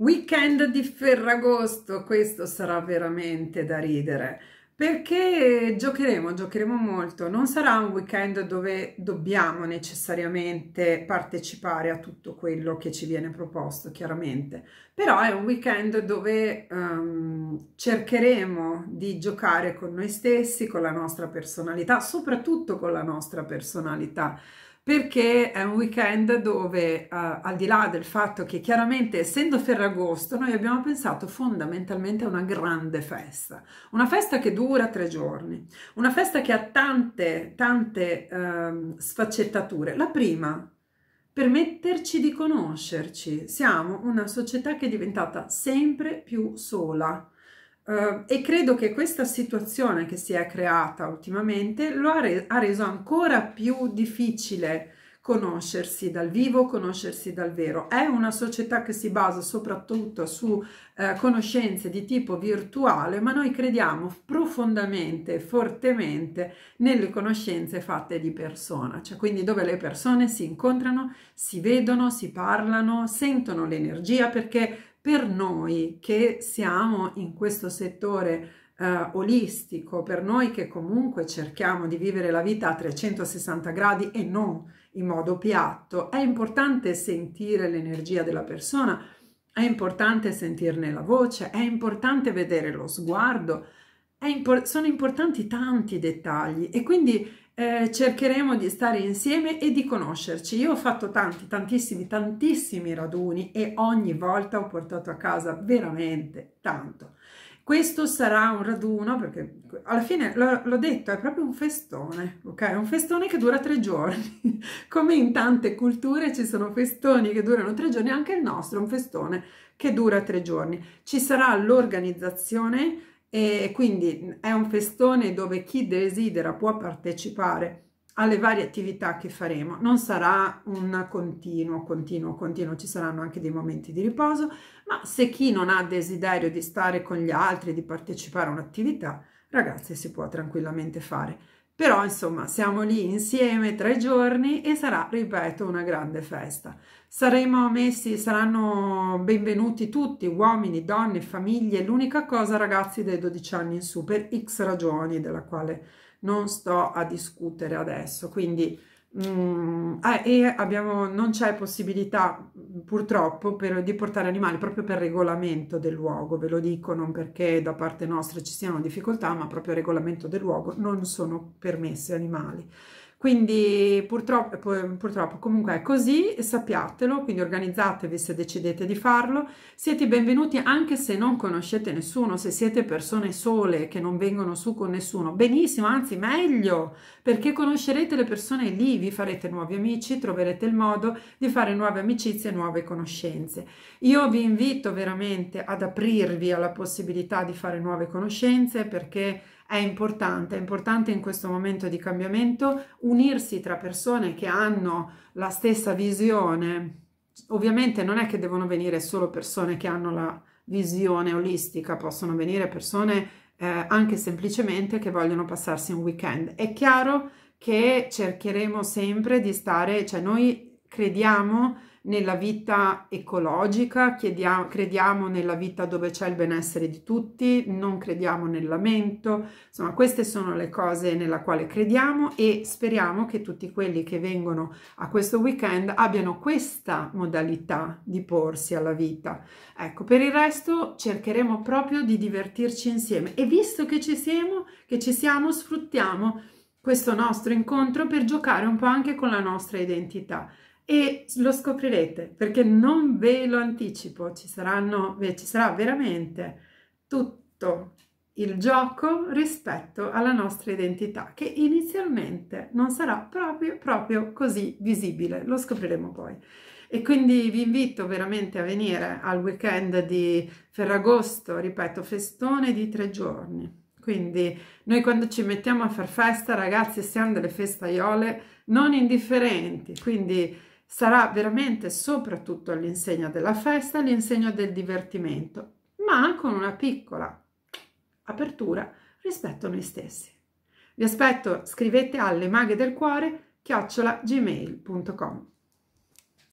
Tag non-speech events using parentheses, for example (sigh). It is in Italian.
Weekend di Ferragosto, questo sarà veramente da ridere perché giocheremo, giocheremo molto. Non sarà un weekend dove dobbiamo necessariamente partecipare a tutto quello che ci viene proposto, chiaramente, però è un weekend dove um, cercheremo di giocare con noi stessi, con la nostra personalità, soprattutto con la nostra personalità perché è un weekend dove uh, al di là del fatto che chiaramente essendo Ferragosto noi abbiamo pensato fondamentalmente a una grande festa, una festa che dura tre giorni, una festa che ha tante tante uh, sfaccettature. La prima, permetterci di conoscerci, siamo una società che è diventata sempre più sola, Uh, e credo che questa situazione che si è creata ultimamente lo ha, re ha, reso ancora più difficile conoscersi dal vivo, conoscersi dal vero. È una società che si basa soprattutto su uh, conoscenze di tipo virtuale, ma noi crediamo profondamente fortemente nelle conoscenze fatte di persona, cioè quindi dove le persone si incontrano, si vedono, si parlano, sentono l'energia perché per noi che siamo in questo settore uh, olistico, per noi che comunque cerchiamo di vivere la vita a 360 gradi e non in modo piatto, è importante sentire l'energia della persona, è importante sentirne la voce, è importante vedere lo sguardo, impor sono importanti tanti dettagli e quindi eh, cercheremo di stare insieme e di conoscerci. Io ho fatto tanti, tantissimi, tantissimi raduni e ogni volta ho portato a casa veramente tanto. Questo sarà un raduno, perché alla fine l'ho detto, è proprio un festone, ok? Un festone che dura tre giorni. (laughs) Come in tante culture ci sono festoni che durano tre giorni, anche il nostro è un festone che dura tre giorni. Ci sarà l'organizzazione e quindi è un festone dove chi desidera può partecipare alle varie attività che faremo. Non sarà un continuo, continuo, continuo, ci saranno anche dei momenti di riposo, ma se chi non ha desiderio di stare con gli altri, di partecipare a un'attività, ragazzi, si può tranquillamente fare. Però insomma siamo lì insieme tre giorni e sarà, ripeto, una grande festa. Saremo messi, saranno benvenuti tutti, uomini, donne, famiglie. L'unica cosa ragazzi dai 12 anni in su per x ragioni della quale non sto a discutere adesso. Quindi Mm, eh, e abbiamo, non c'è possibilità purtroppo per, di portare animali proprio per regolamento del luogo, ve lo dico non perché da parte nostra ci siano difficoltà, ma proprio regolamento del luogo non sono permessi animali. Quindi purtroppo, purtroppo comunque è così, sappiatelo, quindi organizzatevi se decidete di farlo. Siete benvenuti anche se non conoscete nessuno, se siete persone sole che non vengono su con nessuno. Benissimo, anzi meglio, perché conoscerete le persone lì, vi farete nuovi amici, troverete il modo di fare nuove amicizie e nuove conoscenze. Io vi invito veramente ad aprirvi alla possibilità di fare nuove conoscenze perché è importante, è importante in questo momento di cambiamento unirsi tra persone che hanno la stessa visione. Ovviamente non è che devono venire solo persone che hanno la visione olistica, possono venire persone eh, anche semplicemente che vogliono passarsi un weekend. È chiaro che cercheremo sempre di stare, cioè noi crediamo nella vita ecologica, chiediamo, crediamo nella vita dove c'è il benessere di tutti, non crediamo nel lamento, insomma queste sono le cose nella quale crediamo e speriamo che tutti quelli che vengono a questo weekend abbiano questa modalità di porsi alla vita. Ecco, per il resto cercheremo proprio di divertirci insieme e visto che ci siamo, che ci siamo, sfruttiamo questo nostro incontro per giocare un po' anche con la nostra identità e lo scoprirete perché non ve lo anticipo, ci, saranno, ci sarà veramente tutto il gioco rispetto alla nostra identità che inizialmente non sarà proprio, proprio così visibile, lo scopriremo poi. E quindi vi invito veramente a venire al weekend di Ferragosto, ripeto, festone di tre giorni. Quindi noi quando ci mettiamo a far festa, ragazzi, siamo delle festaiole non indifferenti, quindi sarà veramente soprattutto all'insegna della festa, all'insegna del divertimento, ma con una piccola apertura rispetto a noi stessi. Vi aspetto, scrivete alle maghe del cuore chiocciolagmail.com